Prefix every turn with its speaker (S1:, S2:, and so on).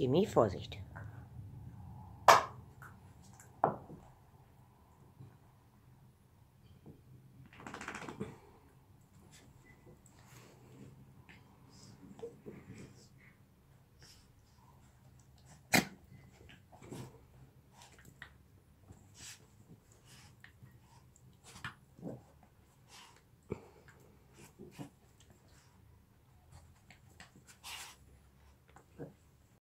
S1: Demi, Vorsicht!